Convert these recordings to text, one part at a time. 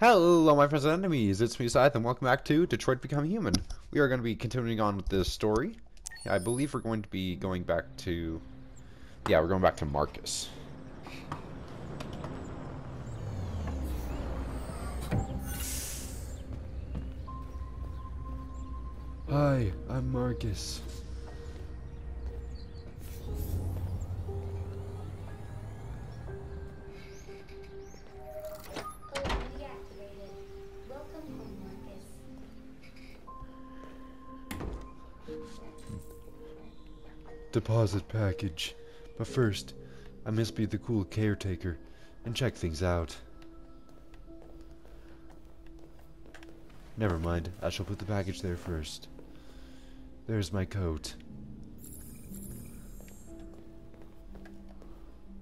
Hello, my friends and enemies. It's me, Scythe, and welcome back to Detroit Become Human. We are going to be continuing on with this story. I believe we're going to be going back to... Yeah, we're going back to Marcus. Hi, I'm Marcus. Deposit package. But first, I must be the cool caretaker and check things out. Never mind, I shall put the package there first. There's my coat.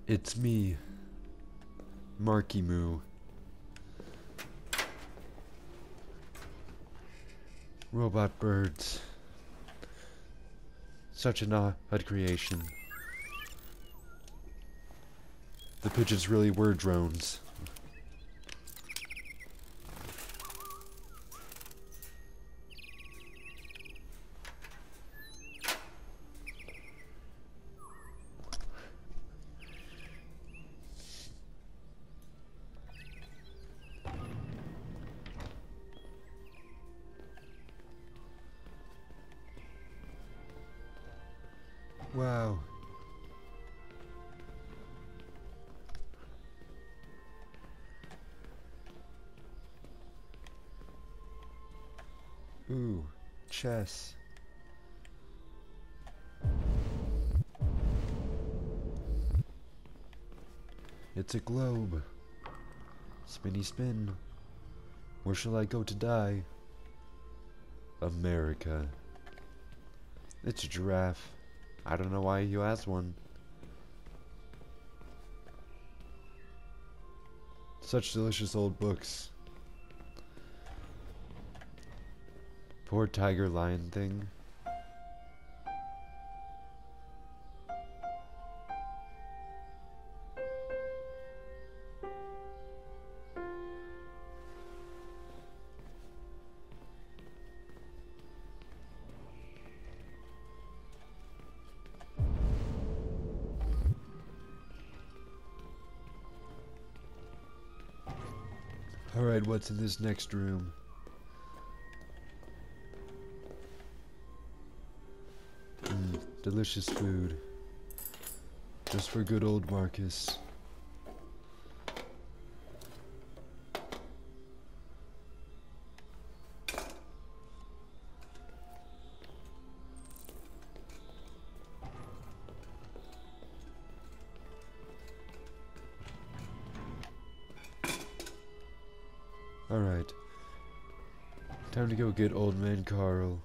It's me, Marky Moo. Robot birds. Such an odd creation. The pigeons really were drones. Wow. Ooh, chess. It's a globe. Spinny spin. Where shall I go to die? America. It's a giraffe. I don't know why you has one. Such delicious old books. Poor tiger lion thing. What's in this next room? Mm, delicious food. Just for good old Marcus. Alright. Time to go get old man Carl.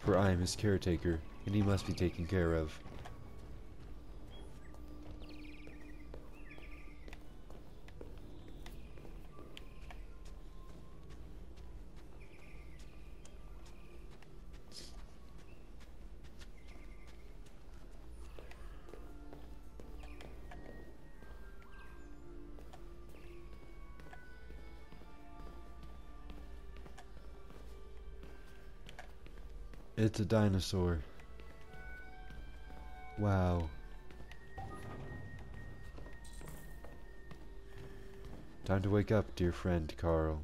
For I am his caretaker, and he must be taken care of. It's a dinosaur. Wow. Time to wake up, dear friend Carl.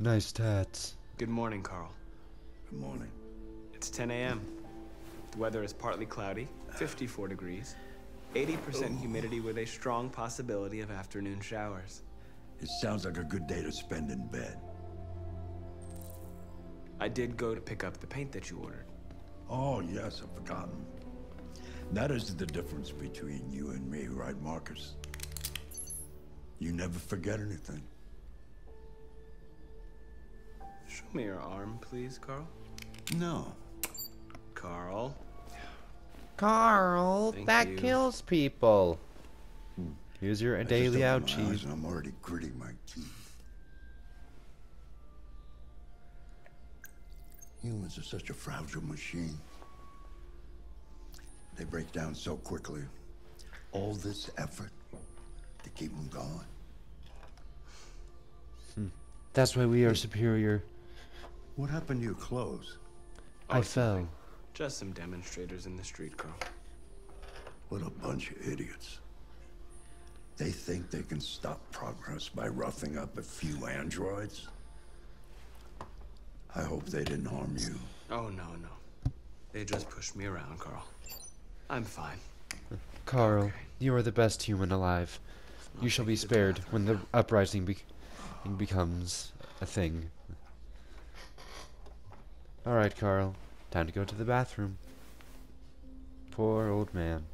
Nice tats. Good morning, Carl. Good morning. It's 10 a.m. The weather is partly cloudy, 54 degrees, 80% humidity with a strong possibility of afternoon showers. It sounds like a good day to spend in bed. I did go to pick up the paint that you ordered. Oh, yes, I've forgotten. That is the difference between you and me, right, Marcus? You never forget anything. Show me your arm, please, Carl. No. Carl. Carl, Thank that you. kills people. Here's your I daily opened my eyes ouchie. and I'm already gritting my teeth. Humans are such a fragile machine. they break down so quickly. All this effort to keep them going. Hmm. That's why we are superior. What happened to your clothes? I Oh, fell. Just some demonstrators in the street, Carl. What a bunch of idiots. They think they can stop progress by roughing up a few androids? I hope they didn't harm you. Oh, no, no. They just pushed me around, Carl. I'm fine. Carl, Okay. you are the best human alive. You I'll shall be you the spared when the uprising be becomes a thing. Alright, Carl. Time to go to the bathroom. Poor old man.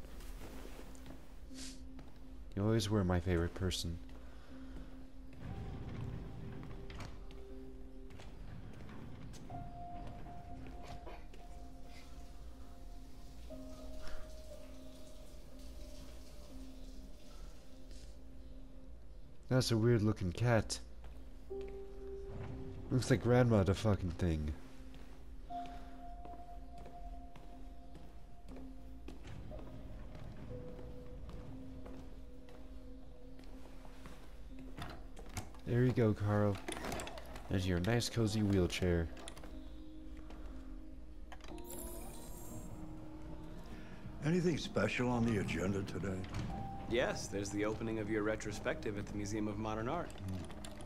You always were my favorite person. That's a weird looking cat. Looks like grandma the fucking thing. There you go, Carl. There's your nice cozy wheelchair. Anything special on the agenda today? Yes, there's the opening of your retrospective at the Museum of Modern Art.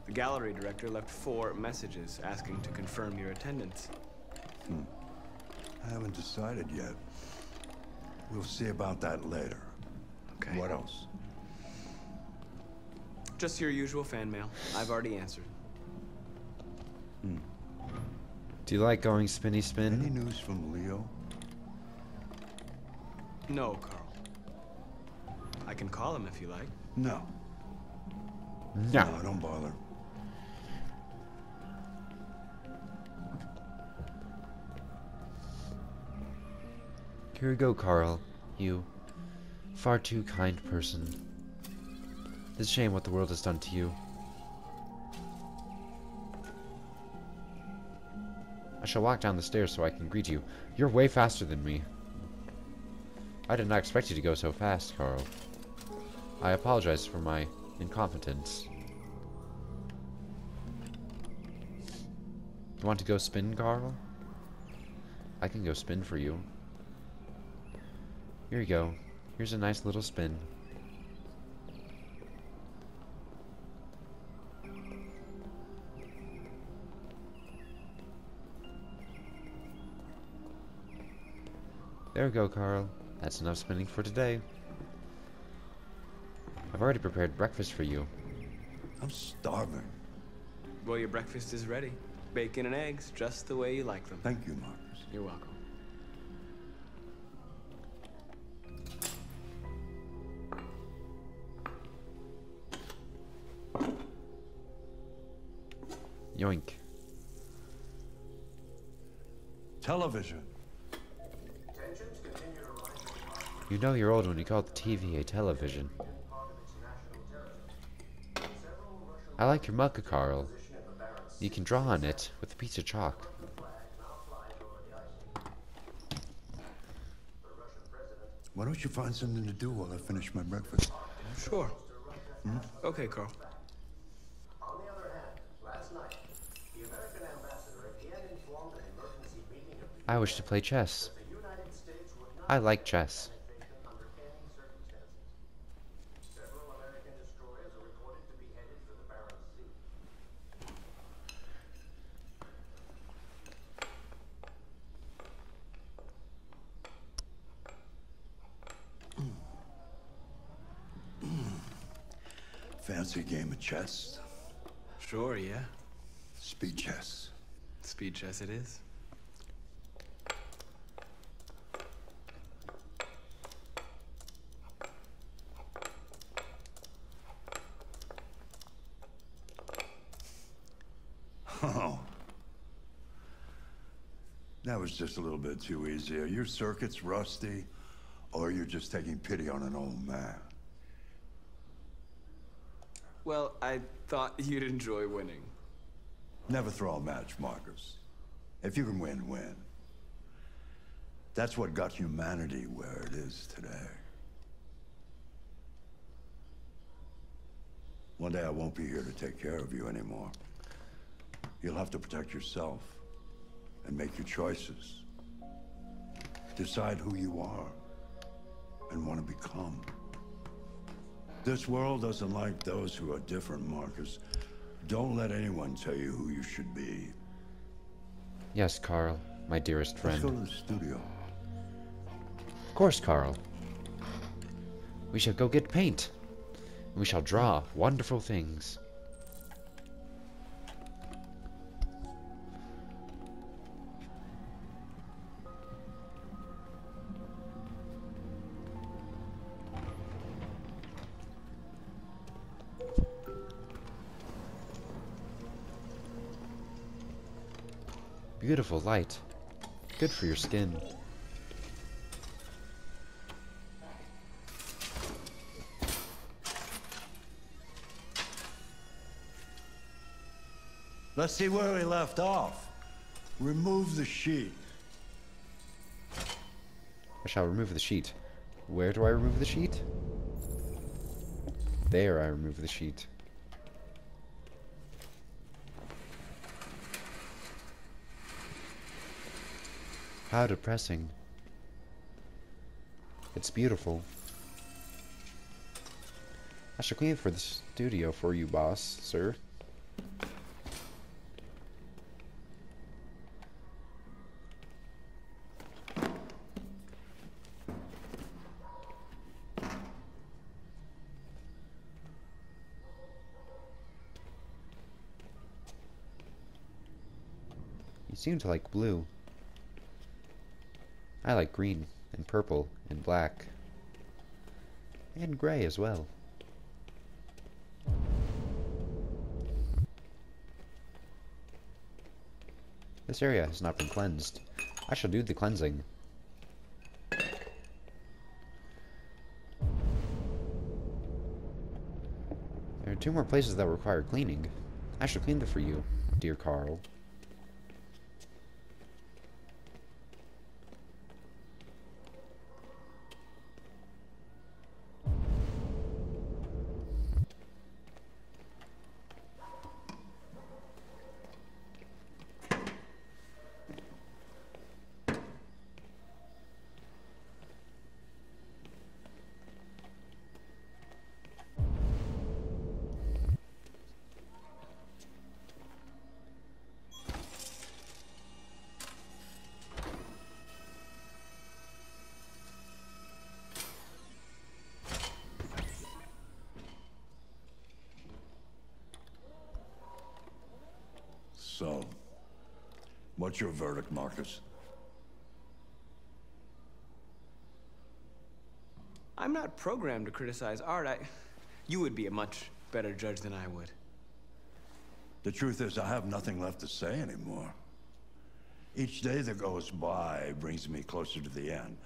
The gallery director left four messages asking to confirm your attendance. Hmm. I haven't decided yet. We'll see about that later. Okay. What else? Just your usual fan mail. I've already answered. Hmm. Do you like going spinny spin? Any news from Leo? No, Carl. I can call him if you like. No. No. No, don't bother. Here we go, Carl. You far too kind person. It's a shame what the world has done to you. I shall walk down the stairs so I can greet you. You're way faster than me. I did not expect you to go so fast, Carl. I apologize for my incompetence. You want to go spin, Carl? I can go spin for you. Here you go. Here's a nice little spin. There we go, Carl. That's enough spinning for today. I've already prepared breakfast for you. I'm starving. Well, your breakfast is ready. Bacon and eggs, just the way you like them. Thank you, Marcus. You're welcome. Yoink. Television. You know you're old when you call the TV a television. I like your mug, Carl. You can draw on it with a piece of chalk. Why don't you find something to do while I finish my breakfast? Sure. Hmm? Okay, Carl. On the other hand, last night, the American ambassador again informed an emergency meeting of the I wish to play chess. United States I like chess. annexation under any circumstances. Several American destroyers are reported to be headed for the Barents Sea. Fancy game of chess? Sure, yeah. Speed chess. Speed chess it is. Oh. That was just a little bit too easy. Are your circuits rusty? Or you're just taking pity on an old man? Well, I thought you'd enjoy winning. Never throw a match, Marcus. If you can win, win. That's what got humanity where it is today. One day I won't be here to take care of you anymore. You'll have to protect yourself and make your choices. Decide who you are and want to become. This world doesn't like those who are different, Marcus. Don't let anyone tell you who you should be. Yes, Carl, my dearest Let's friend. go to the studio. Of course, Carl. We shall go get paint. We shall draw wonderful things. Beautiful light. Good for your skin. Let's see where we left off. Remove the sheet. I shall remove the sheet. Where do I remove the sheet? There I remove the sheet. How depressing. It's beautiful. I shall clean for the studio for you, boss, sir. You seem to like blue. I like green, and purple, and black. And gray as well. This area has not been cleansed. I shall do the cleansing. There are two more places that require cleaning. I shall clean them for you, dear Carl. What's your verdict, Marcus? I'm not programmed to criticize art. I, you would be a much better judge than I would. The truth is, I have nothing left to say anymore. Each day that goes by brings me closer to the end.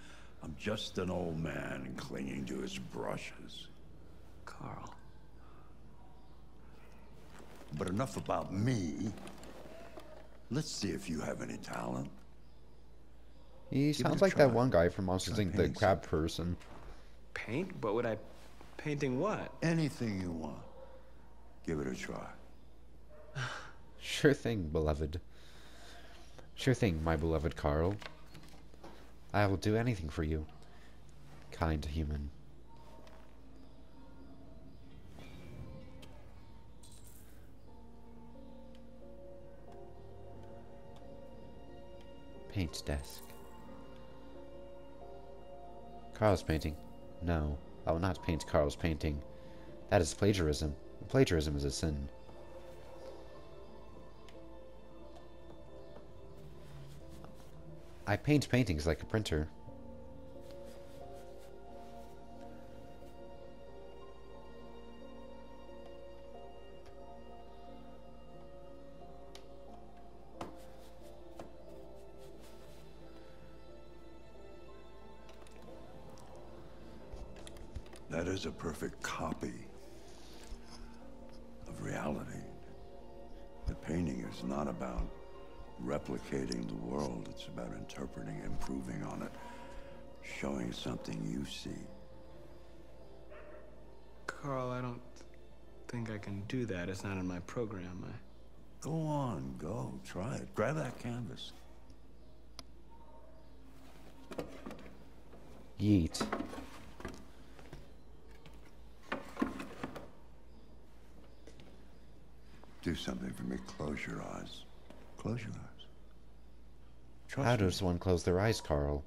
I'm just an old man clinging to his brushes. Carl. But enough about me. Let's see if you have any talent. He it sounds a like that one guy from Monsters Try Inc., the painting crab person. Paint? But would I... Painting what? Anything you want. Give it a try. Sure thing, beloved. Sure thing, my beloved Carl. I will do anything for you. Kind human. Paint desk. Carl's painting. No, I will not paint Carl's painting. That is plagiarism. Plagiarism is a sin. I paint paintings like a printer. Is a perfect copy of reality. The painting is not about replicating the world, it's about interpreting, improving on it, showing something you see. Carl, I don't think I can do that. It's not in my program. I... Go on, go. Try it. Grab that canvas. Yeet. Do something for me. Close your eyes. Close your eyes. Trust How me. does one close their eyes, Carl?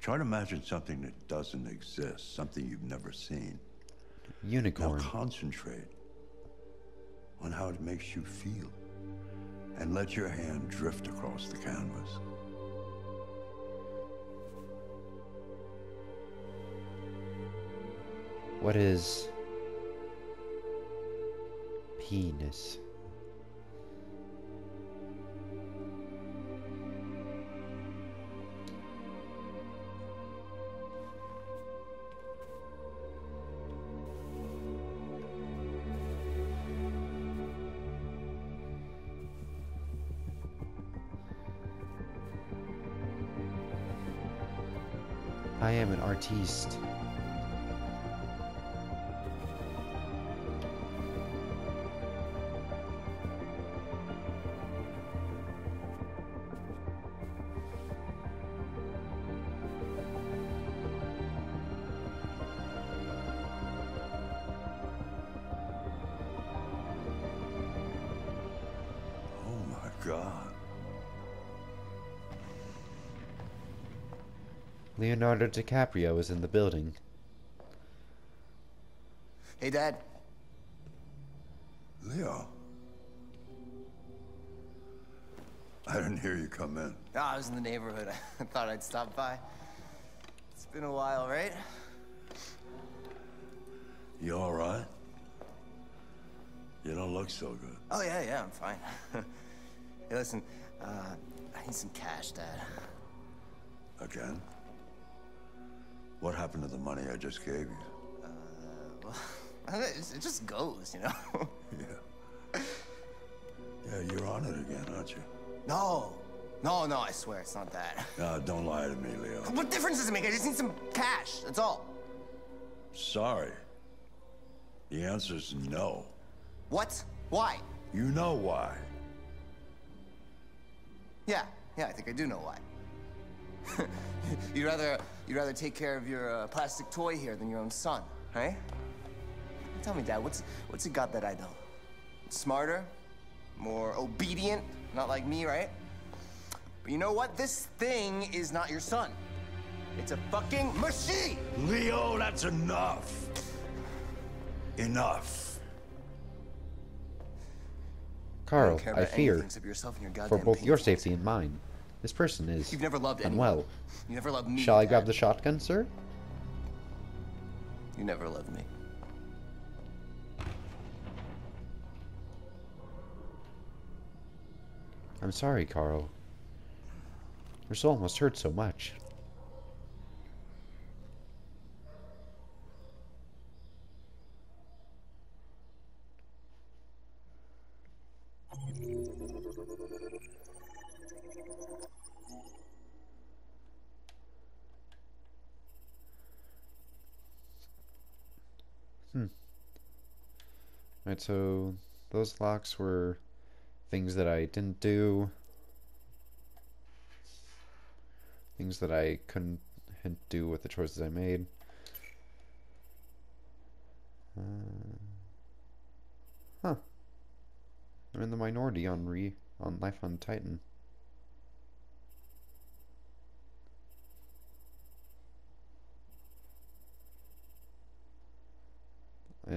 Try to imagine something that doesn't exist, something you've never seen. Unicorn. Now concentrate on how it makes you feel. And let your hand drift across the canvas. What is penis? I am an artiste. Leonardo DiCaprio is in the building. Hey, Dad. Leo. I didn't hear you come in. No, I was in the neighborhood. I thought I'd stop by. It's been a while, right? You all right? You don't look so good. Oh, yeah, yeah, I'm fine. hey, listen, uh, I need some cash, Dad. Again? What happened to the money I just gave you? Uh, Well, it just goes, you know? Yeah. Yeah, you're on it again, aren't you? no, no, no, I swear it's not that. No, don't lie to me, Leo. What difference does it make? I just need some cash, that's all. Sorry. The answer's no. What? Why? You know why. Yeah, yeah, I think I do know why. you'd rather you'd rather take care of your uh, plastic toy here than your own son, right? Tell me, Dad, what's what's it got that I don't? Smarter, more obedient, not like me, right? But you know what? This thing is not your son. It's a fucking machine. Leo, that's enough. Enough. Carl, don't I fear, anything except yourself and your for both your safety and mine, this person is You've never loved anyone. unwell. You never loved me. Shall I grab the shotgun, sir? You never loved me. I'm sorry, Carl. Your soul must hurt so much. Hmm. So those locks were things that I didn't do. Things that I couldn't couldn't do with the choices I made. Uh, huh. I'm in the minority on re on Life on Titan.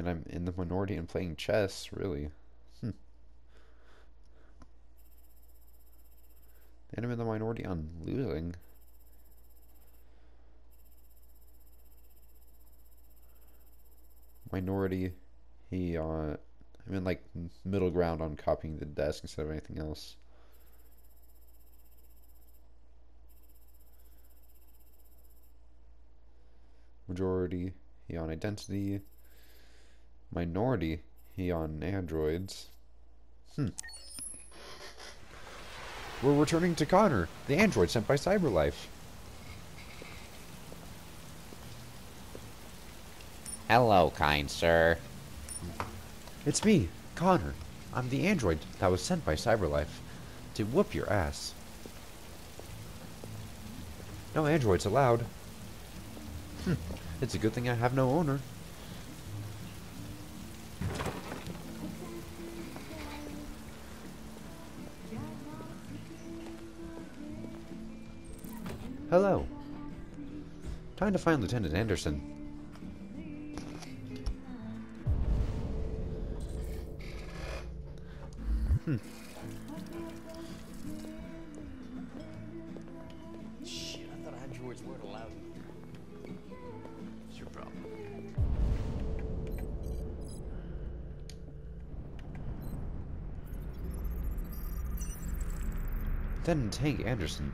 And I'm in the minority in playing chess, really. Hmm. And I'm in the minority on losing. Minority, he, uh, I'm in like middle ground on copying the desk instead of anything else. Majority, he on identity. Minority, he on androids. Hmm. We're returning to Connor, the android sent by Cyberlife. Hello, kind sir. It's me, Connor. I'm the android that was sent by Cyberlife to whoop your ass. No androids allowed. Hm, it's a good thing I have no owner. Hello. Time to find Lieutenant Anderson. Hmm. It's your problem. Lieutenant Hank Anderson.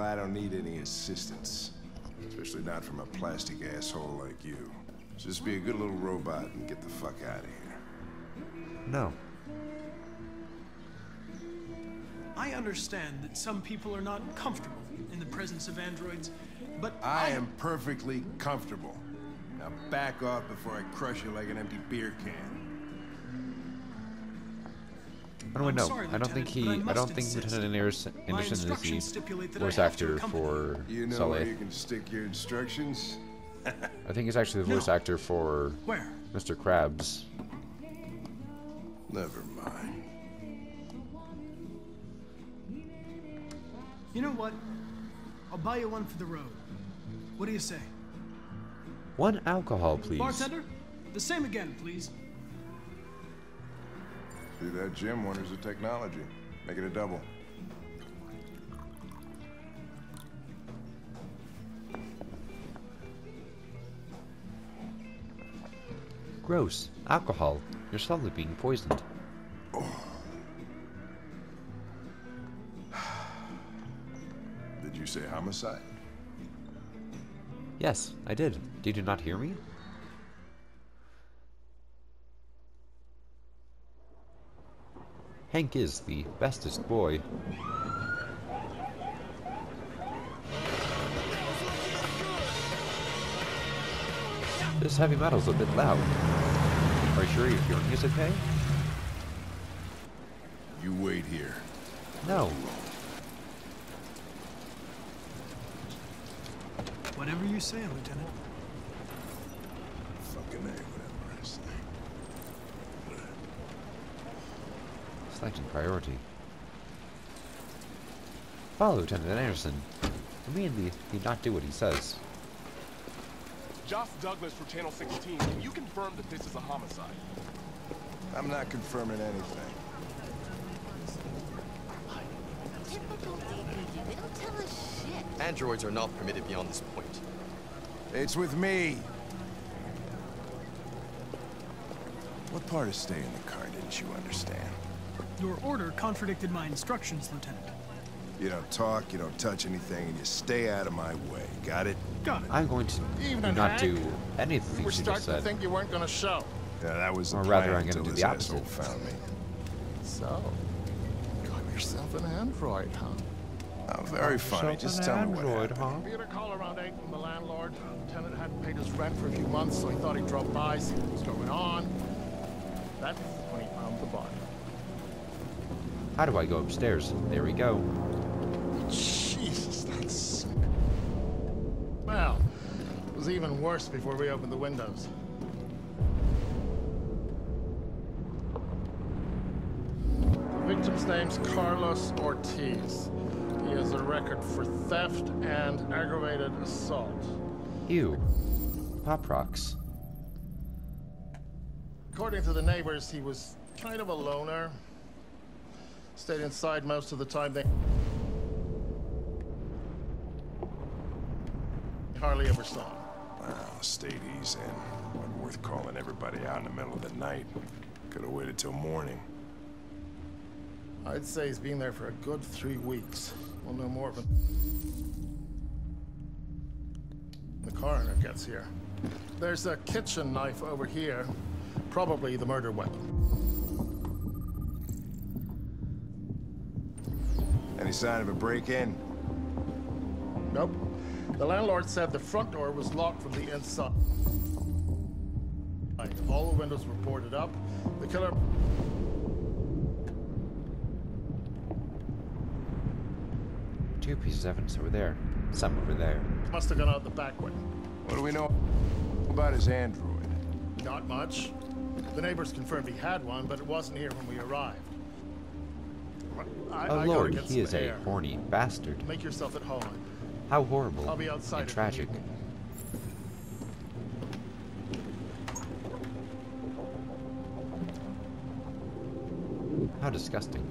Well, I don't need any assistance. Especially not from a plastic asshole like you. Just be a good little robot and get the fuck out of here. No. I understand that some people are not comfortable in the presence of androids, but I am perfectly comfortable. Now back off before I crush you like an empty beer can. Don't I'm know. sorry, I don't think he. I I, don't think insist. Lieutenant Anderson, My Anderson is the stipulate voice actor for You know where you Sully. can stick your instructions? I think he's actually the No. voice actor for Where? Mr. Krabs. Never mind. You know what? I'll buy you one for the road. What do you say? One alcohol, please. Bartender? The same again, please. See that Jim wonders of technology. Make it a double. Gross. Alcohol. You're slowly being poisoned. Did you say homicide? Yes, I did. Did you not hear me? Hank is the bestest boy. This heavy metal's a bit loud. Are you sure your hearing is okay? You wait here. No. Whatever you say, Lieutenant. Fucking A, whatever I say. Selecting priority. Follow Lieutenant Anderson. Immediately, he not do what he says. Joss Douglas for Channel 16. Can you confirm that this is a homicide? I'm not confirming anything. Typical DPD. They don't tell us shit. Androids are not permitted beyond this point. It's with me. What part of staying in the car didn't you understand? Your order contradicted my instructions, Lieutenant. You don't talk, you don't touch anything, and you stay out of my way. Got it? Got it. I'm going to Evening, not Hank. do anything We were she just starting to think you weren't going to show. Yeah, that was the Or rather, I'm gonna until do this the asshole opposite. found me. So, you got yourself an android, huh? Oh, very funny. Just tell me what happened. huh? We had a call around 8 from the landlord. The Tenant hadn't paid his rent for a few months, so he thought he'd drop by, see what was going on. That's when he found the body. How do I go upstairs? There we go. Jesus, that's... Well, it was even worse before we opened the windows. The victim's name's Carlos Ortiz. He has a record for theft and aggravated assault. Ew. Pop rocks. According to the neighbors, he was kind of a loner. Stayed inside most of the time. They hardly ever saw him. Well, stayed easy and wasn't worth calling everybody out in the middle of the night. Could have waited till morning. I'd say he's been there for a good three weeks. We'll know more of it. The coroner gets here. There's a kitchen knife over here. Probably the murder weapon. Any sign of a break-in? Nope. The landlord said the front door was locked from the inside. All the windows were boarded up. The killer Two pieces of evidence over there. Some over there. must have gone out the back way. What do we know about his android? Not much. The neighbors confirmed he had one, but it wasn't here when we arrived. I, oh I lord, he is air. a horny bastard. Make yourself at home. How horrible I'll be outside and tragic. How disgusting.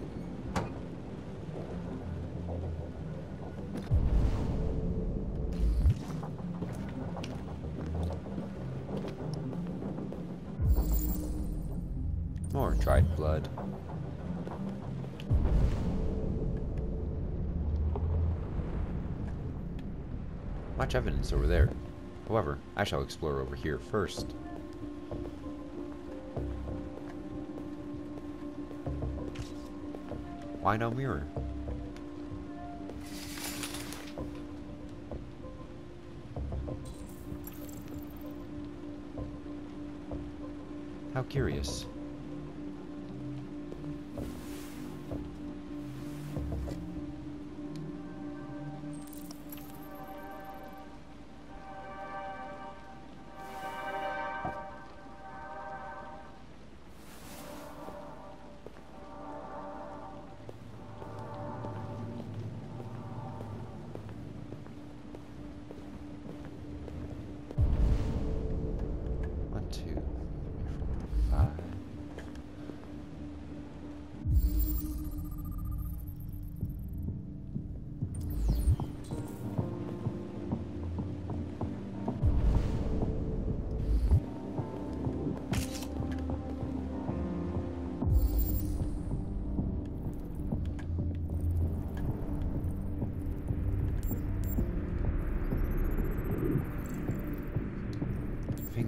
More dried blood. Much evidence over there. However, I shall explore over here first. Why no mirror? How curious.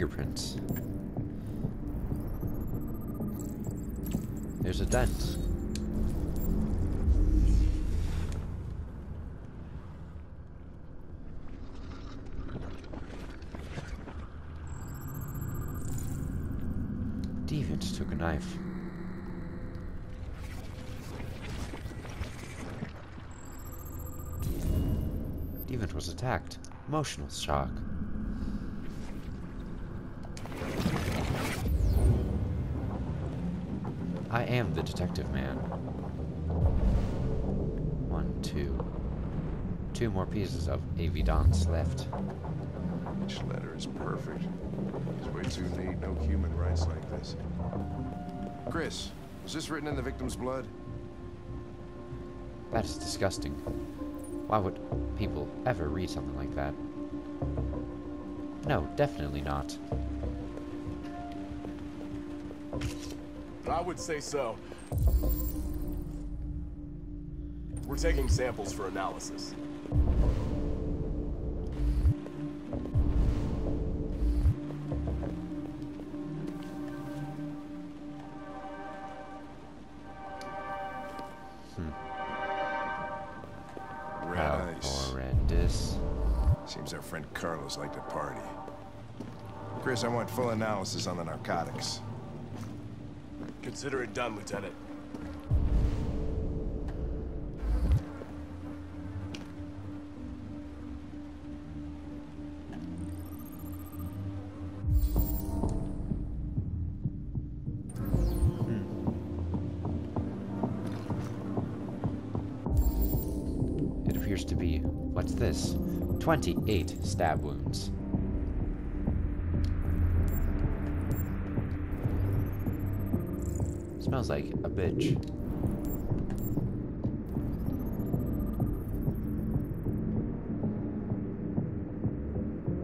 Fingerprints. There's a dent. Deviant took a knife. Deviant was attacked. Emotional shock. Am the detective man. One, two. Two more pieces of evidence left. Each letter is perfect. It's way too neat. No human writes like this. Chris, was this written in the victim's blood? That is disgusting. Why would people ever read something like that? No, definitely not. I would say so. We're taking samples for analysis. Hmm. Red horrendous. Seems our friend Carlos liked to party. Chris, I want full analysis on the narcotics. Consider it done, Lieutenant. It appears to be. What's this? 28 stab wounds. Smells like a bitch.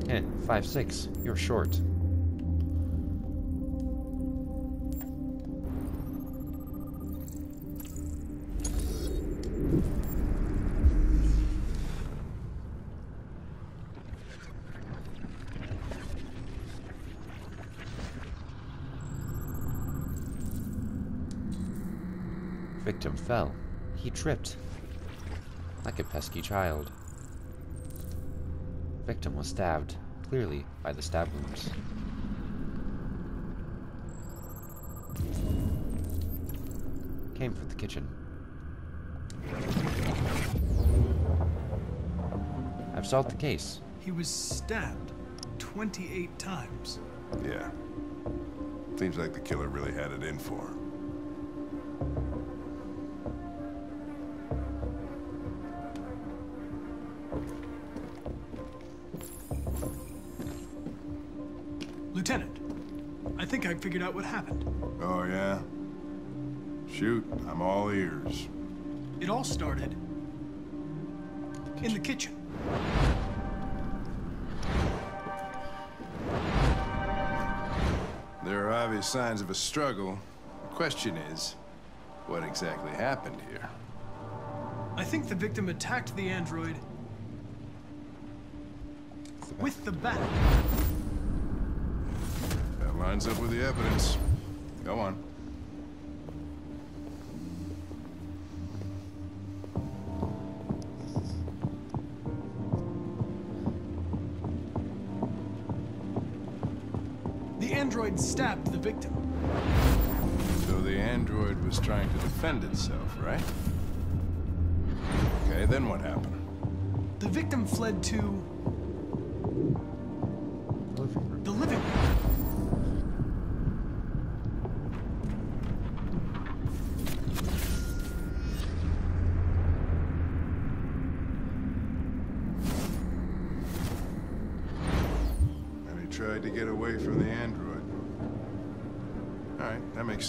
Eh, 5-6. You're short. Fell. He tripped. Like a pesky child. Victim was stabbed, clearly by the stab wounds. Came from the kitchen. I've solved the case. He was stabbed 28 times. Yeah. Seems like the killer really had it in for him. Figured out what happened. Oh, yeah? Shoot, I'm all ears. It all started in the kitchen. There are obvious signs of a struggle. The question is, what exactly happened here? I think the victim attacked the android with the bat. Lines up with the evidence. Go on. The android stabbed the victim. So the android was trying to defend itself, right? Okay, then what happened? The victim fled to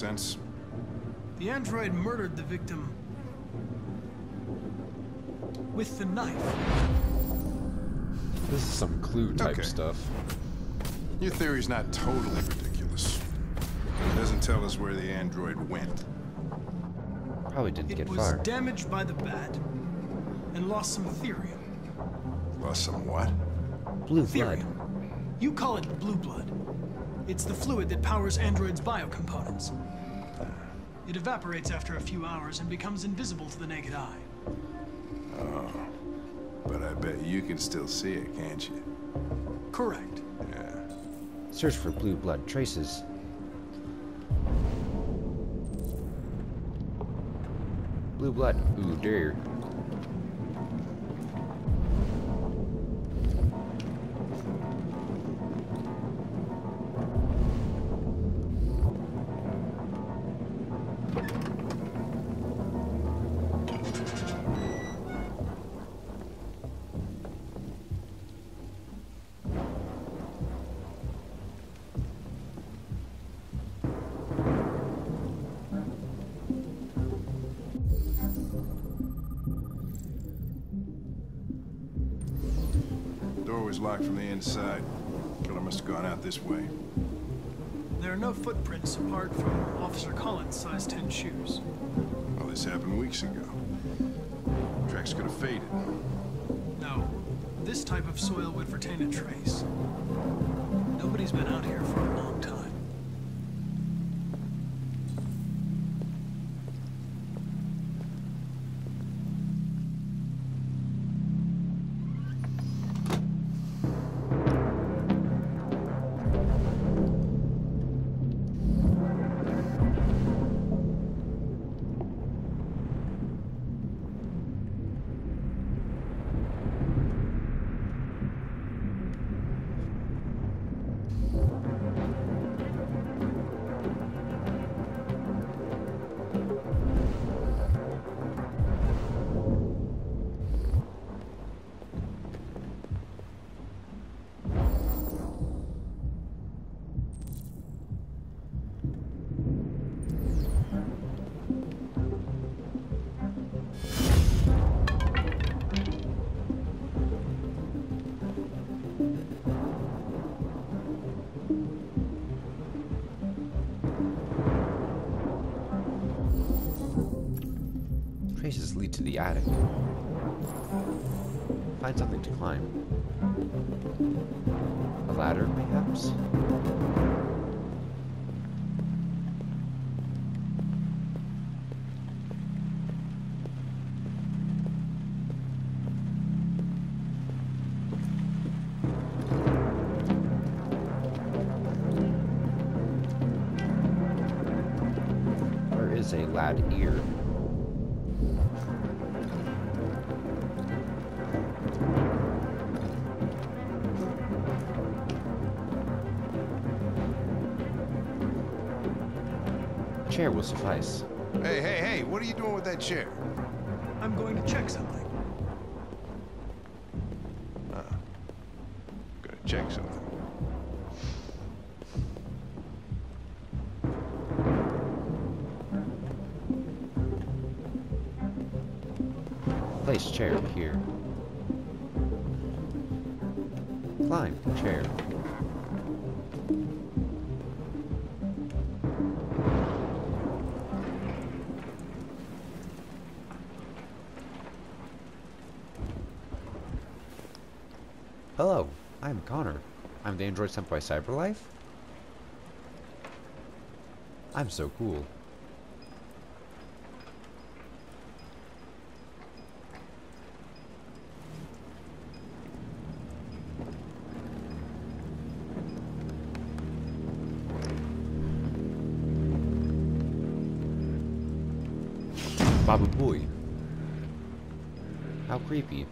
makes sense. The android murdered the victim with the knife. This is some clue type Okay. stuff. Your theory's not totally ridiculous. It doesn't tell us where the android went. Probably didn't It get was damaged by the bat and lost some thirium. Lost some what? Blue blood. You call it blue blood. It's the fluid that powers androids' biocomponents. It evaporates after a few hours and becomes invisible to the naked eye. Oh. But I bet you can still see it, can't you? Correct. Yeah. Search for blue blood traces. Blue blood. Ooh, dear. Inside. Killer must have gone out this way. There are no footprints apart from Officer Collins' size 10 shoes. Well, this happened weeks ago. Tracks could have faded. No, this type of soil would retain a trace. Nobody's been out here for a long time. Lad ear? Chair will suffice. Hey, hey, hey, what are you doing with that chair? I'm going to check something. Uh, gonna check something. The android sent by Cyberlife. I'm so cool. Babu Boy. How creepy.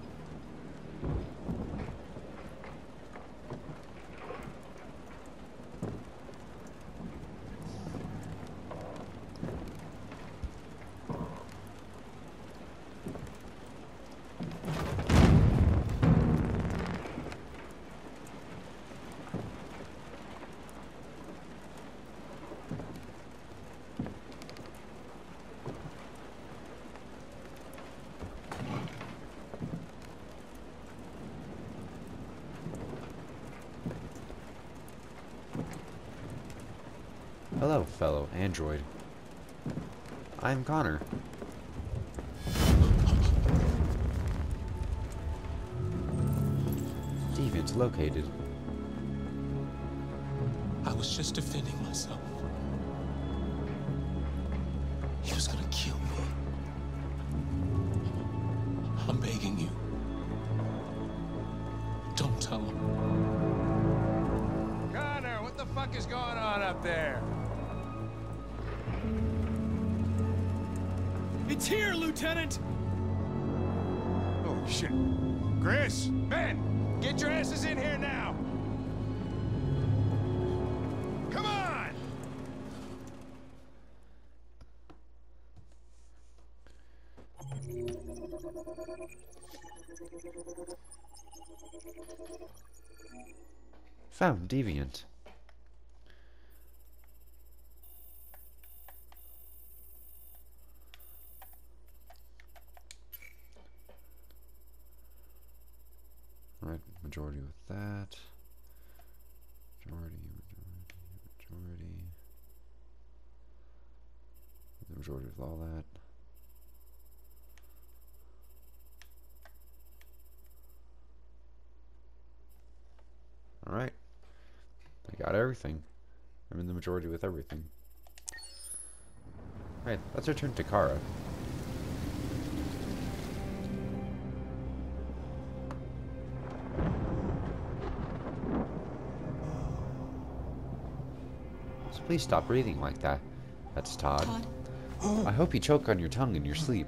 Hello, fellow android. I'm Connor. Deviant located. I was just defending myself. Lieutenant! Oh, shit. Chris, Ben, get your asses in here now. Come on! Found Deviant. Alright, majority with that. Majority, majority, majority. The majority with all that. Alright. I got everything. I'm in the majority with everything. Alright, let's return to Kara. Please stop breathing like that. That's Todd. Todd? I hope you choke on your tongue in your sleep.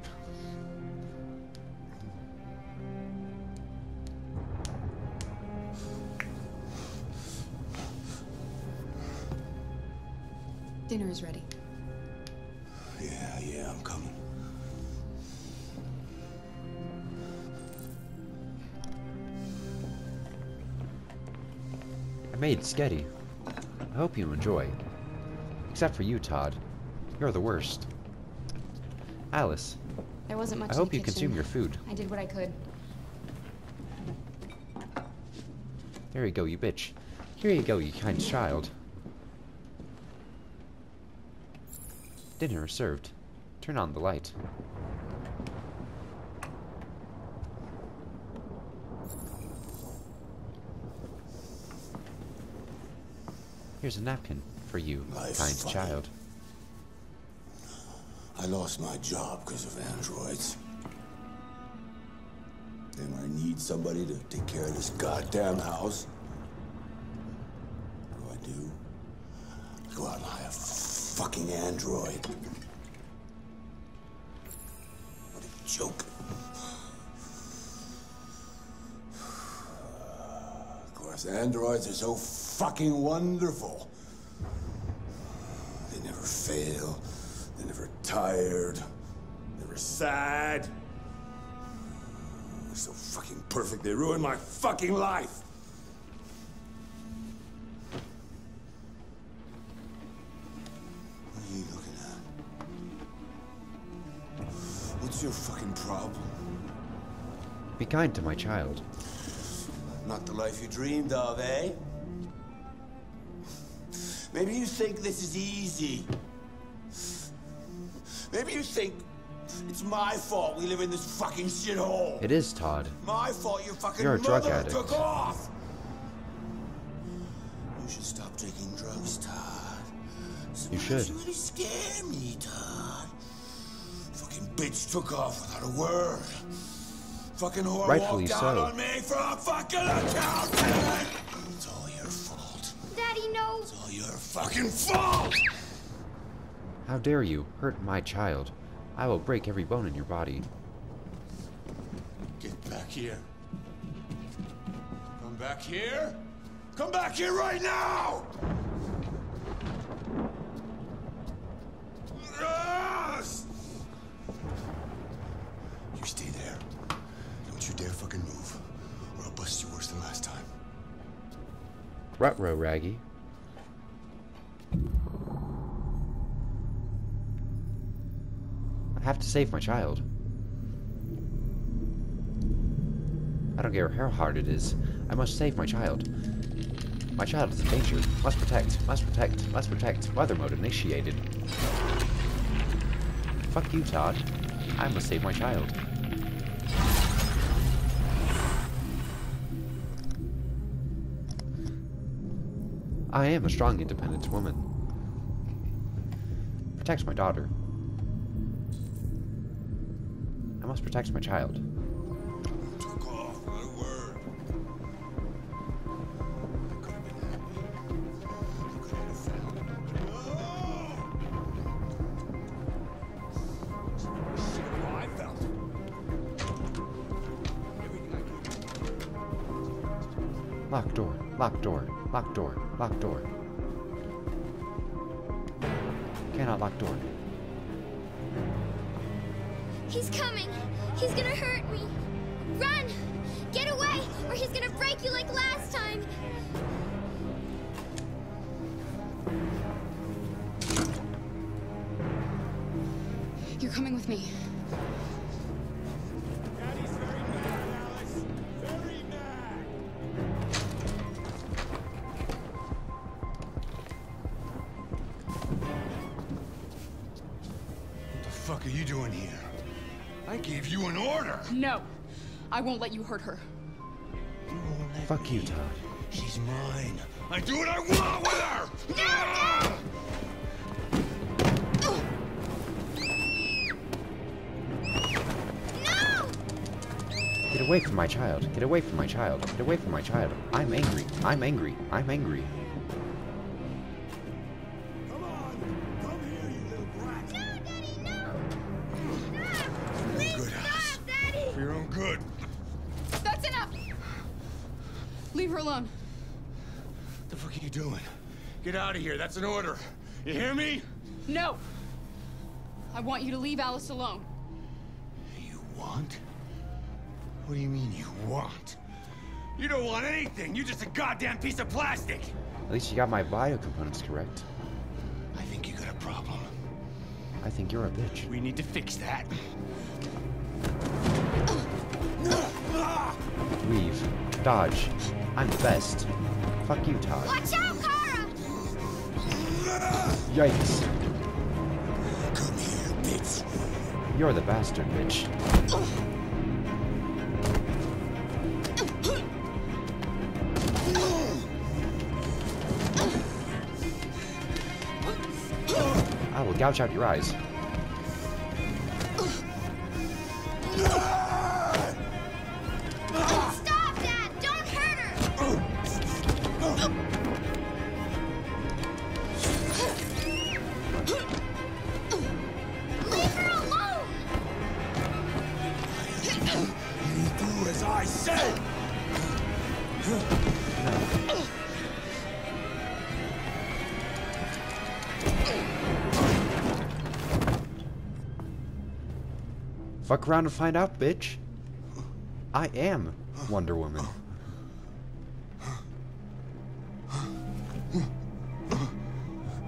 Dinner is ready. Yeah, yeah, I'm coming. I made Sketty. I hope you enjoy. Except for you, Todd. You're the worst. Alice. There wasn't much I hope you kitchen. consume your food. I did what I could. There you go, you bitch. Here you go, you kind child. Dinner served. Turn on the light. Here's a napkin for you, Life's kind funny. child. I lost my job because of androids. And I need somebody to take care of this goddamn house. What do I do? Go out and hire a fucking android. What a joke. Of course, androids are so fucking wonderful. They never fail. Tired. Never sad. They're so fucking perfect. They ruined my fucking life. What are you looking at? What's your fucking problem? Be kind to my child. Not the life you dreamed of, eh? Maybe you think this is easy. Maybe you think it's my fault we live in this fucking shithole. It is, Todd. My fault your fucking You're a drug mother addict. took off. You should stop taking drugs, Todd. You should. You really scare me, Todd. Fucking bitch took off without a word. Fucking whore Rightfully walked out so. on me for a fucking account. It's all your fault. Daddy, no! It's all your fucking fault. How dare you hurt my child? I will break every bone in your body. Get back here. Come back here. Come back here right now! You stay there. Don't you dare fucking move, or I'll bust you worse than last time. Rutro, Raggy. I have to save my child. I don't care how hard it is. I must save my child. My child is in danger. Must protect. Must protect. Must protect. Weather mode initiated. Fuck you, Todd. I must save my child. I am a strong, independent woman. Protect my daughter. Felt. Everything I could. Lock door. Lock door. Lock door. Lock door. Cannot lock door. He's coming! He's gonna hurt me! Run! Get away, or he's gonna break you like last time! You're coming with me. I won't let you hurt her. Fuck you, Todd. She's mine. I do what I want with her. No! Get away from my child. Get away from my child. Get away from my child. I'm angry. I'm angry. I'm angry. Here. That's an order. You hear me? No! I want you to leave Alice alone. You want? What do you mean you want? You don't want anything. You're just a goddamn piece of plastic. At least you got my bio components correct. I think you got a problem. I think you're a bitch. We need to fix that. Weave. Dodge. I'm the best. Fuck you, Todd. Watch out, Kara! Yikes. Come here, bitch. You're the bastard, bitch. I will gouge out your eyes. Around and find out, bitch. I am Wonder Woman.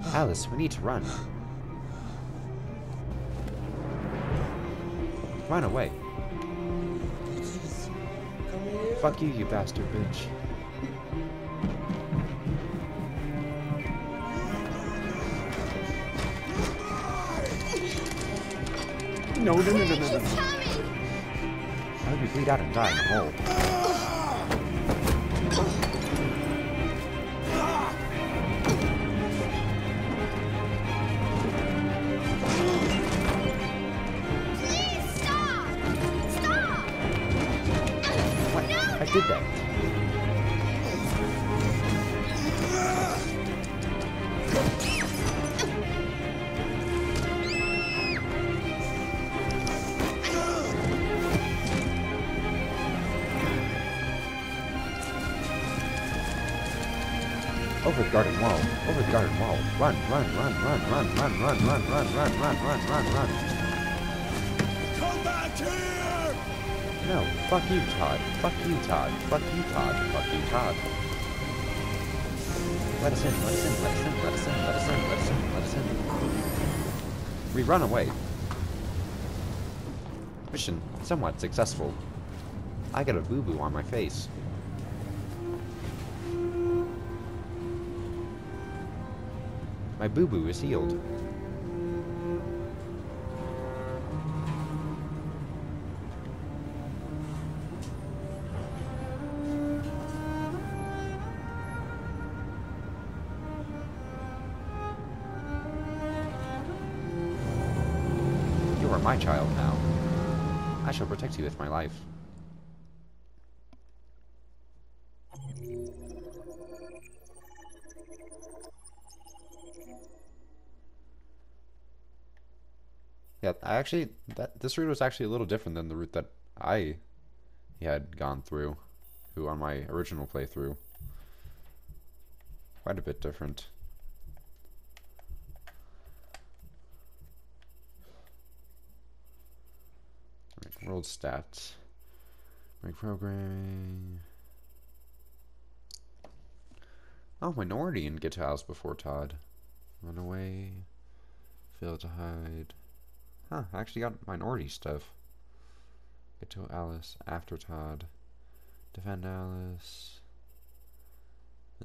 Alice, we need to run. Run away. Fuck you, you bastard bitch. No, no, no, no, no, no. I hope you bleed out and die in a hole. We run away. Mission somewhat successful. I got a boo-boo on my face. My boo-boo is healed. Are my child now. I shall protect you with my life. Yeah, I actually that this route was actually a little different than the route that I had gone through, who on my original playthrough. Quite a bit different. Right, world stats. Programming. Oh, minority in get house before Todd. Run away. Fail to hide. Huh, I actually got minority stuff. Get to Alice after Todd. Defend Alice.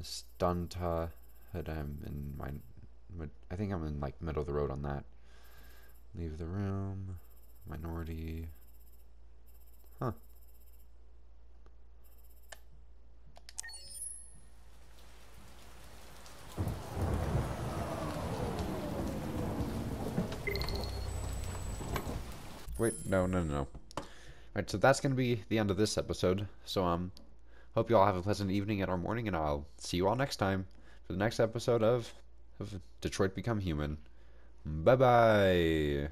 Stun Todd. I'm in my. I think I'm in like middle of the road on that. Leave the room. Minority. Huh. Wait, no, no, no. Alright, so that's going to be the end of this episode. So, um, hope you all have a pleasant evening and or morning, and I'll see you all next time for the next episode of, of Detroit Become Human. Bye-bye!